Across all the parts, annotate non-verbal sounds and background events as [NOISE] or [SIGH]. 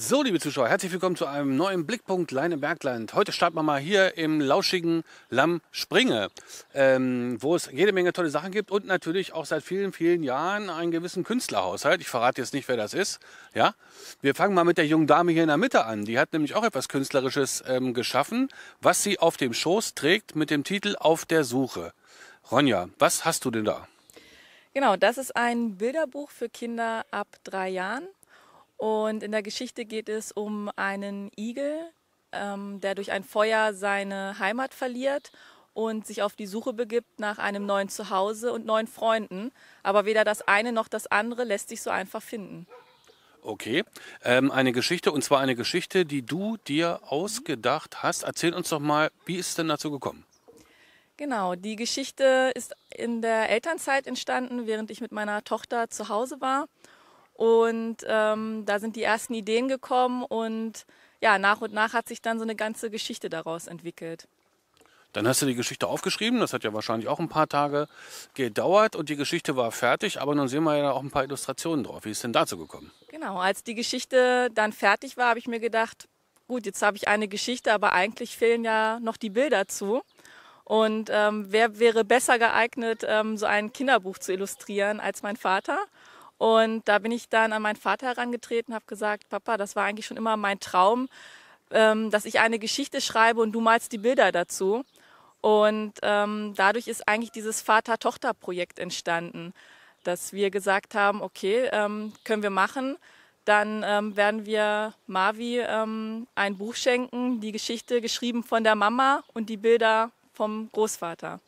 So, liebe Zuschauer, herzlich willkommen zu einem neuen Blickpunkt Leinebergland. Heute starten wir mal hier im lauschigen Lamm Springe, ähm, wo es jede Menge tolle Sachen gibt und natürlich auch seit vielen, vielen Jahren einen gewissen Künstlerhaushalt. Ich verrate jetzt nicht, wer das ist. Ja, wir fangen mal mit der jungen Dame hier in der Mitte an. Die hat nämlich auch etwas Künstlerisches ähm, geschaffen, was sie auf dem Schoß trägt mit dem Titel Auf der Suche. Ronja, was hast du denn da? Genau, das ist ein Bilderbuch für Kinder ab drei Jahren. Und in der Geschichte geht es um einen Igel, ähm, der durch ein Feuer seine Heimat verliert und sich auf die Suche begibt nach einem neuen Zuhause und neuen Freunden. Aber weder das eine noch das andere lässt sich so einfach finden. Okay, ähm, eine Geschichte und zwar eine Geschichte, die du dir ausgedacht hast. Erzähl uns doch mal, wie ist es denn dazu gekommen? Genau, die Geschichte ist in der Elternzeit entstanden, während ich mit meiner Tochter zu Hause war. Und ähm, da sind die ersten Ideen gekommen und ja, nach und nach hat sich dann so eine ganze Geschichte daraus entwickelt. Dann hast du die Geschichte aufgeschrieben, das hat ja wahrscheinlich auch ein paar Tage gedauert und die Geschichte war fertig, aber nun sehen wir ja auch ein paar Illustrationen drauf. Wie ist denn dazu gekommen? Genau, als die Geschichte dann fertig war, habe ich mir gedacht, gut, jetzt habe ich eine Geschichte, aber eigentlich fehlen ja noch die Bilder zu. Und ähm, wer wäre besser geeignet, ähm, so ein Kinderbuch zu illustrieren als mein Vater? Und da bin ich dann an meinen Vater herangetreten, habe gesagt, Papa, das war eigentlich schon immer mein Traum, ähm, dass ich eine Geschichte schreibe und du malst die Bilder dazu. Und ähm, dadurch ist eigentlich dieses Vater-Tochter-Projekt entstanden, dass wir gesagt haben, okay, ähm, können wir machen. Dann ähm, werden wir Mavi ähm, ein Buch schenken, die Geschichte geschrieben von der Mama und die Bilder vom Großvater.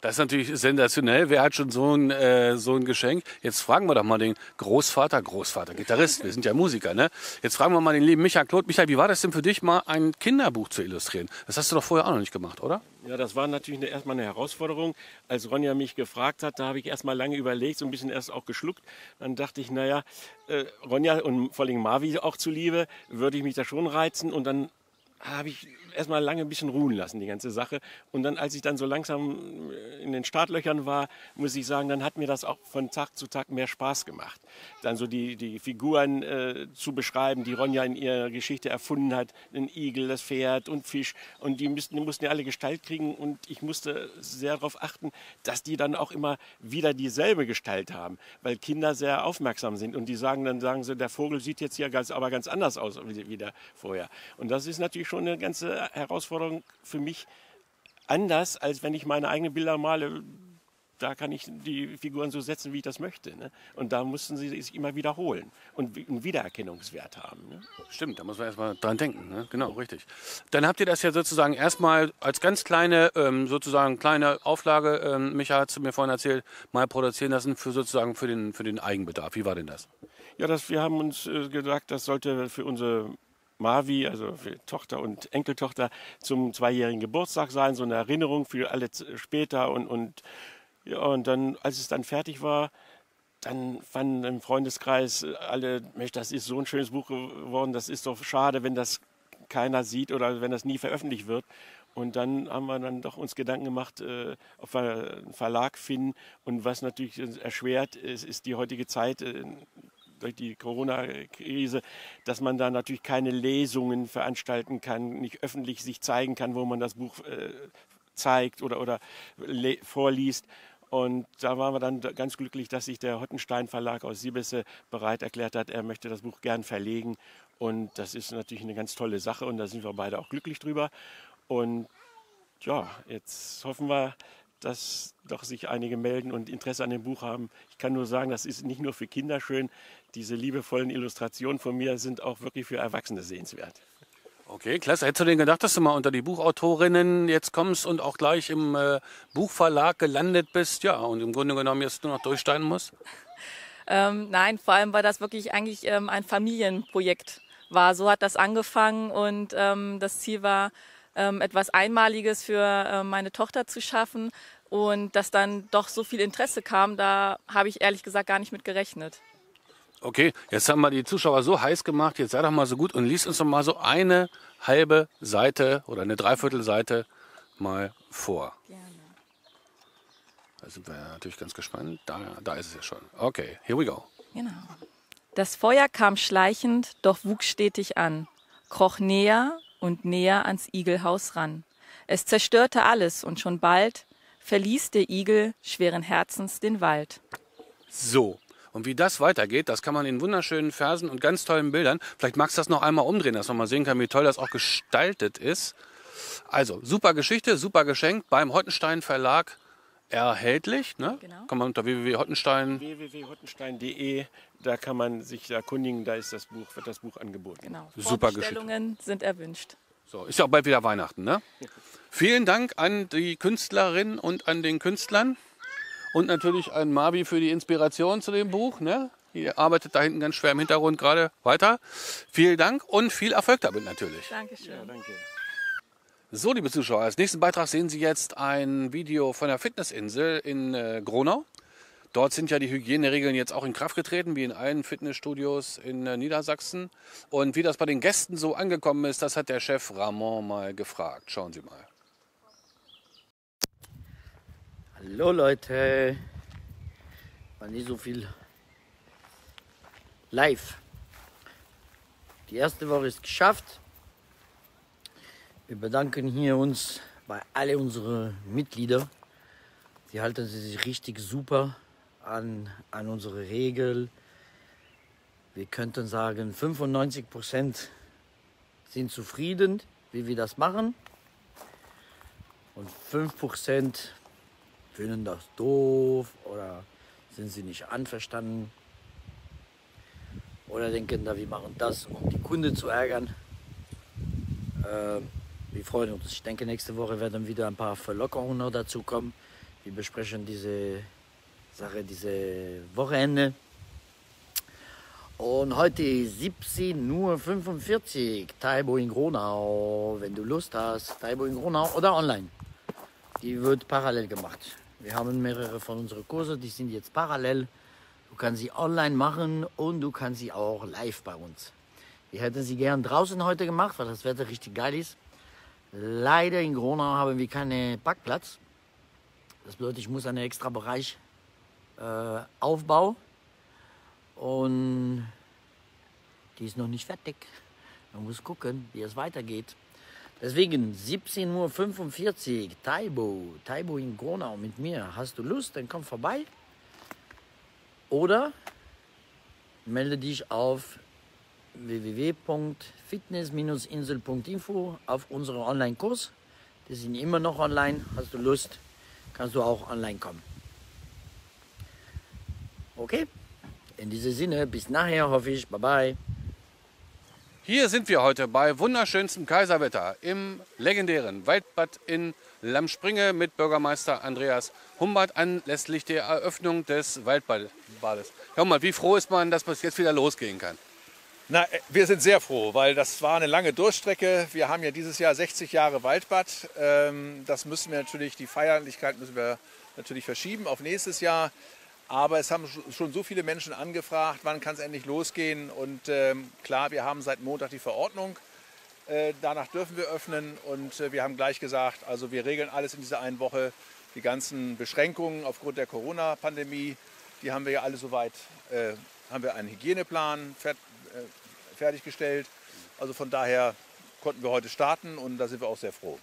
Das ist natürlich sensationell. Wer hat schon so ein, äh, so ein Geschenk? Jetzt fragen wir doch mal den Großvater, Großvater, Gitarrist, wir sind ja Musiker, ne? Jetzt fragen wir mal den lieben Michael Claude. Michael, wie war das denn für dich, mal ein Kinderbuch zu illustrieren? Das hast du doch vorher auch noch nicht gemacht, oder? Ja, das war natürlich eine, erstmal eine Herausforderung. Als Ronja mich gefragt hat, da habe ich erstmal lange überlegt, so ein bisschen erst auch geschluckt. Dann dachte ich, naja, äh, Ronja und vor allem Marvi auch zuliebe, würde ich mich da schon reizen. Und dann habe ich erstmal lange ein bisschen ruhen lassen, die ganze Sache. Und dann, als ich dann so langsam in den Startlöchern war, muss ich sagen, dann hat mir das auch von Tag zu Tag mehr Spaß gemacht. Dann so die, die Figuren äh, zu beschreiben, die Ronja in ihrer Geschichte erfunden hat. Ein Igel, das Pferd und Fisch. Und die, müssten, die mussten ja alle Gestalt kriegen. Und ich musste sehr darauf achten, dass die dann auch immer wieder dieselbe Gestalt haben. Weil Kinder sehr aufmerksam sind. Und die sagen dann, sagen sie, der Vogel sieht jetzt hier ganz, aber ganz anders aus wie, wie der vorher. Und das ist natürlich schon eine ganze Herausforderung für mich anders, als wenn ich meine eigenen Bilder male. Da kann ich die Figuren so setzen, wie ich das möchte. Ne? Und da mussten sie sich immer wiederholen und einen Wiedererkennungswert haben. Ne? Stimmt, da muss man erstmal dran denken. Ne? Genau, richtig. Dann habt ihr das ja sozusagen erstmal als ganz kleine, ähm, sozusagen kleine Auflage, ähm, Micha hat es mir vorhin erzählt, mal produzieren lassen für sozusagen für den, für den Eigenbedarf. Wie war denn das? Ja, das, wir haben uns äh, gesagt, das sollte für unsere Mavi, also für Tochter und Enkeltochter, zum zweijährigen Geburtstag sein, so eine Erinnerung für alle später. Und, und, ja, und dann, als es dann fertig war, dann fanden im Freundeskreis alle, Mensch, das ist so ein schönes Buch geworden, das ist doch schade, wenn das keiner sieht oder wenn das nie veröffentlicht wird. Und dann haben wir dann doch uns Gedanken gemacht, äh, ob wir einen Verlag finden. Und was natürlich erschwert ist, ist die heutige Zeit. Äh, durch die Corona-Krise, dass man da natürlich keine Lesungen veranstalten kann, nicht öffentlich sich zeigen kann, wo man das Buch äh, zeigt oder, oder vorliest. Und da waren wir dann ganz glücklich, dass sich der Hottenstein Verlag aus Siebesse bereit erklärt hat, er möchte das Buch gern verlegen. Und das ist natürlich eine ganz tolle Sache und da sind wir beide auch glücklich drüber. Und ja, jetzt hoffen wir, dass doch sich einige melden und Interesse an dem Buch haben. Ich kann nur sagen, das ist nicht nur für Kinder schön, diese liebevollen Illustrationen von mir sind auch wirklich für Erwachsene sehenswert. Okay, klasse. Hättest du denn gedacht, dass du mal unter die Buchautorinnen jetzt kommst und auch gleich im äh, Buchverlag gelandet bist? Ja, und im Grunde genommen jetzt nur noch durchsteigen musst? Ähm, nein, vor allem, weil das wirklich eigentlich ähm, ein Familienprojekt war. So hat das angefangen und ähm, das Ziel war, ähm, etwas Einmaliges für äh, meine Tochter zu schaffen. Und dass dann doch so viel Interesse kam, da habe ich ehrlich gesagt gar nicht mit gerechnet. Okay, jetzt haben wir die Zuschauer so heiß gemacht. Jetzt sei doch mal so gut und lies uns doch mal so eine halbe Seite oder eine Dreiviertelseite mal vor. Gerne. Da sind wir natürlich ganz gespannt. Da, da ist es ja schon. Okay, here we go. Genau. Das Feuer kam schleichend, doch wuchs stetig an, kroch näher und näher ans Igelhaus ran. Es zerstörte alles und schon bald verließ der Igel schweren Herzens den Wald. So. Und wie das weitergeht, das kann man in wunderschönen Versen und ganz tollen Bildern. Vielleicht magst du das noch einmal umdrehen, dass man mal sehen kann, wie toll das auch gestaltet ist. Also, super Geschichte, super Geschenk beim Hottenstein Verlag erhältlich. Ne? Genau. Kann man unter www.hottenstein. www.hottenstein.de, da kann man sich erkundigen, da ist das Buch, wird das Buch angeboten. Genau. Super Vorbestellungen sind erwünscht. So, ist ja auch bald wieder Weihnachten, ne? Vielen Dank an die Künstlerin und an den Künstlern und natürlich an Marvi für die Inspiration zu dem Buch, ne? Ihr arbeitet da hinten ganz schwer im Hintergrund gerade weiter. Vielen Dank und viel Erfolg damit natürlich. Dankeschön. Danke. So, liebe Zuschauer, als nächsten Beitrag sehen Sie jetzt ein Video von der Fitnessinsel in äh, Gronau. Dort sind ja die Hygieneregeln jetzt auch in Kraft getreten, wie in allen Fitnessstudios in äh, Niedersachsen. Und wie das bei den Gästen so angekommen ist, das hat der Chef Ramon mal gefragt. Schauen Sie mal. Hallo Leute, war nicht so viel live. Die erste Woche ist geschafft. Wir bedanken hier uns bei alle unsere Mitglieder. Sie halten sich richtig super an, an unsere Regel. Wir könnten sagen, 95 Prozent sind zufrieden, wie wir das machen. Und 5 Prozent finden das doof oder sind sie nicht einverstanden oder denken, da wir machen das, um die Kunden zu ärgern. Äh, wir freuen uns. Ich denke, nächste Woche werden wieder ein paar Verlockerungen noch dazu kommen. Wir besprechen diese Sache, diese Wochenende. Und heute ist 17.45 Uhr, Taibo in Gronau. Wenn du Lust hast, Taibo in Gronau oder online. Die wird parallel gemacht. Wir haben mehrere von unseren Kurse, die sind jetzt parallel. Du kannst sie online machen und du kannst sie auch live bei uns. Wir hätten sie gern draußen heute gemacht, weil das Wetter richtig geil ist. Leider in Gronau haben wir keinen Parkplatz. Das bedeutet, ich muss einen extra Bereich äh, aufbauen. Und die ist noch nicht fertig. Man muss gucken, wie es weitergeht. Deswegen 17.45 Uhr, Taibo, Taibo in Gronau mit mir. Hast du Lust, dann komm vorbei. Oder melde dich auf www.fitness-insel.info auf unseren Online-Kurs. Die sind immer noch online. Hast du Lust, kannst du auch online kommen. Okay? In diesem Sinne, bis nachher, hoffe ich. Bye bye. Hier sind wir heute bei wunderschönstem Kaiserwetter im legendären Waldbad in Lammspringe mit Bürgermeister Andreas Humbert anlässlich der Eröffnung des Waldbades. Herr Humbert, wie froh ist man, dass es jetzt wieder losgehen kann? Na, äh, wir sind sehr froh, weil das war eine lange Durchstrecke. Wir haben ja dieses Jahr 60 Jahre Waldbad. Ähm, Das müssen wir natürlich, die Feierlichkeit müssen wir natürlich verschieben auf nächstes Jahr. Aber es haben schon so viele Menschen angefragt, wann kann es endlich losgehen. Und ähm, klar, wir haben seit Montag die Verordnung. Äh, danach dürfen wir öffnen und äh, wir haben gleich gesagt, also wir regeln alles in dieser einen Woche. Die ganzen Beschränkungen aufgrund der Corona-Pandemie, die haben wir ja alle soweit, äh, haben wir einen Hygieneplan fer äh, fertiggestellt. Also von daher konnten wir heute starten und da sind wir auch sehr froh.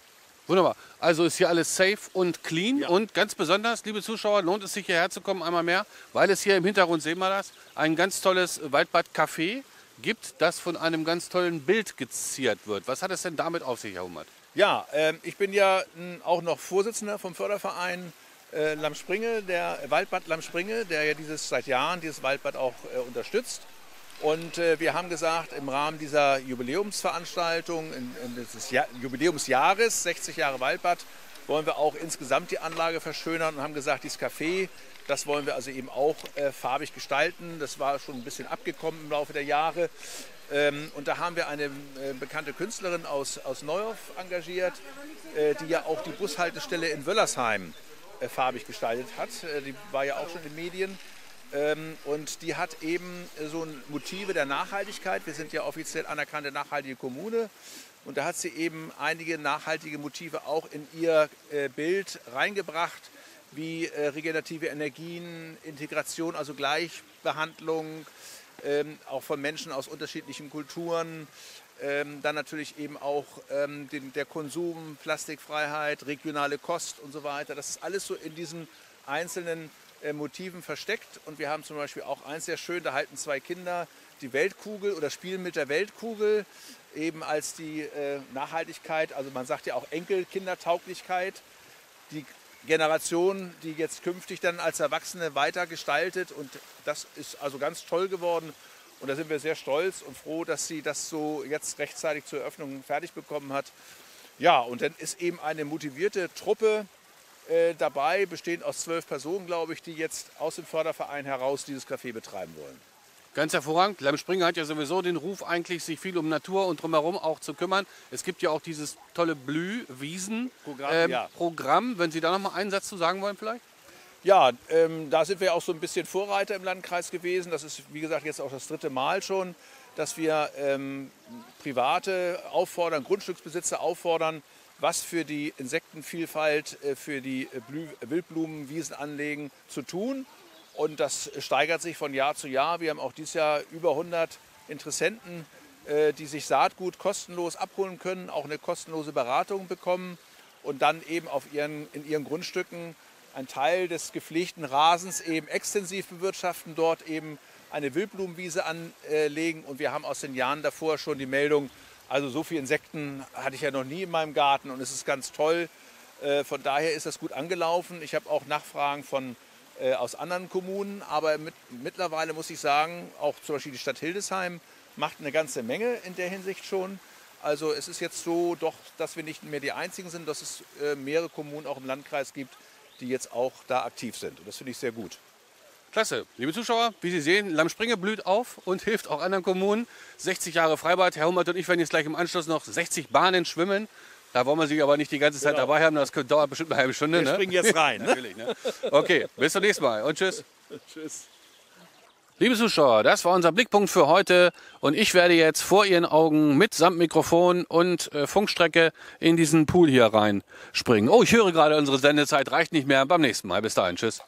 Wunderbar. Also ist hier alles safe und clean. Und ganz besonders, liebe Zuschauer, lohnt es sich hierher zu kommen, einmal mehr, weil es hier im Hintergrund, sehen wir das, ein ganz tolles Waldbad-Café gibt, das von einem ganz tollen Bild geziert wird. Was hat es denn damit auf sich, Herr Hummert? Ja, ähm, ich bin ja n, auch noch Vorsitzender vom Förderverein äh, Lammspringe, der Waldbad Lammspringe, der ja dieses seit Jahren dieses Waldbad auch äh, unterstützt. Und äh, wir haben gesagt, im Rahmen dieser Jubiläumsveranstaltung, in, in des Jahr, Jubiläumsjahres, 60 Jahre Waldbad, wollen wir auch insgesamt die Anlage verschönern und haben gesagt, dieses Café, das wollen wir also eben auch äh, farbig gestalten. Das war schon ein bisschen abgekommen im Laufe der Jahre. Ähm, und da haben wir eine äh, bekannte Künstlerin aus, aus Neuhof engagiert, äh, die ja auch die Bushaltestelle in Wöllersheim äh, farbig gestaltet hat. Äh, die war ja auch schon in den Medien. Ähm, und die hat eben äh, so ein Motive der Nachhaltigkeit. Wir sind ja offiziell anerkannte nachhaltige Kommune. Und da hat sie eben einige nachhaltige Motive auch in ihr äh, Bild reingebracht, wie äh, regenerative Energien, Integration, also Gleichbehandlung, ähm, auch von Menschen aus unterschiedlichen Kulturen. Ähm, dann natürlich eben auch der Konsum, Plastikfreiheit, regionale Kost und so weiter. Das ist alles so in diesen einzelnen Motiven versteckt. Und wir haben zum Beispiel auch eins sehr schön, da halten zwei Kinder die Weltkugel oder spielen mit der Weltkugel eben als die äh, Nachhaltigkeit, also man sagt ja auch Enkelkindertauglichkeit, die Generation, die jetzt künftig dann als Erwachsene weiter gestaltet. Und das ist also ganz toll geworden. Und da sind wir sehr stolz und froh, dass sie das so jetzt rechtzeitig zur Eröffnung fertig bekommen hat. Ja, und dann ist eben eine motivierte Truppe äh, dabei, bestehend aus zwölf Personen, glaube ich, die jetzt aus dem Förderverein heraus dieses Café betreiben wollen. Ganz hervorragend. Lamm Springer hat ja sowieso den Ruf, eigentlich sich viel um Natur und drumherum auch zu kümmern. Es gibt ja auch dieses tolle Blühwiesen-Programm. Programm, ja. Wenn Sie da noch mal einen Satz zu sagen wollen vielleicht? Ja, ähm, da sind wir auch so ein bisschen Vorreiter im Landkreis gewesen. Das ist, wie gesagt, jetzt auch das dritte Mal schon, dass wir ähm, Private auffordern, Grundstücksbesitzer auffordern, was für die Insektenvielfalt, äh, für die äh, Blü Wildblumenwiesenanlegen zu tun. Und das steigert sich von Jahr zu Jahr. Wir haben auch dieses Jahr über 100 Interessenten, äh, die sich Saatgut kostenlos abholen können, auch eine kostenlose Beratung bekommen und dann eben auf ihren, in ihren Grundstücken einen Teil des gepflegten Rasens eben extensiv bewirtschaften, dort eben eine Wildblumenwiese anlegen. Und wir haben aus den Jahren davor schon die Meldung, also so viele Insekten hatte ich ja noch nie in meinem Garten und es ist ganz toll. Äh, von daher ist das gut angelaufen. Ich habe auch Nachfragen von, äh, aus anderen Kommunen, aber mit, mittlerweile muss ich sagen, auch zum Beispiel die Stadt Hildesheim macht eine ganze Menge in der Hinsicht schon. Also es ist jetzt so doch, dass wir nicht mehr die Einzigen sind, dass es äh, mehrere Kommunen auch im Landkreis gibt, die jetzt auch da aktiv sind. Und das finde ich sehr gut. Klasse. Liebe Zuschauer, wie Sie sehen, Lammspringe blüht auf und hilft auch anderen Kommunen. 60 Jahre Freibad. Herr Hummert und ich werden jetzt gleich im Anschluss noch 60 Bahnen schwimmen. Da wollen wir Sie aber nicht die ganze Zeit Genau. dabei haben. Das dauert bestimmt eine halbe Stunde. Wir ne? springen jetzt rein. Ne? [LAUGHS] Natürlich, ne? Okay, bis zum nächsten Mal und tschüss. [LAUGHS] Tschüss. Liebe Zuschauer, das war unser Blickpunkt für heute und ich werde jetzt vor Ihren Augen mitsamt Mikrofon und äh, Funkstrecke in diesen Pool hier reinspringen. Oh, ich höre gerade, unsere Sendezeit reicht nicht mehr. Beim nächsten Mal. Bis dahin. Tschüss.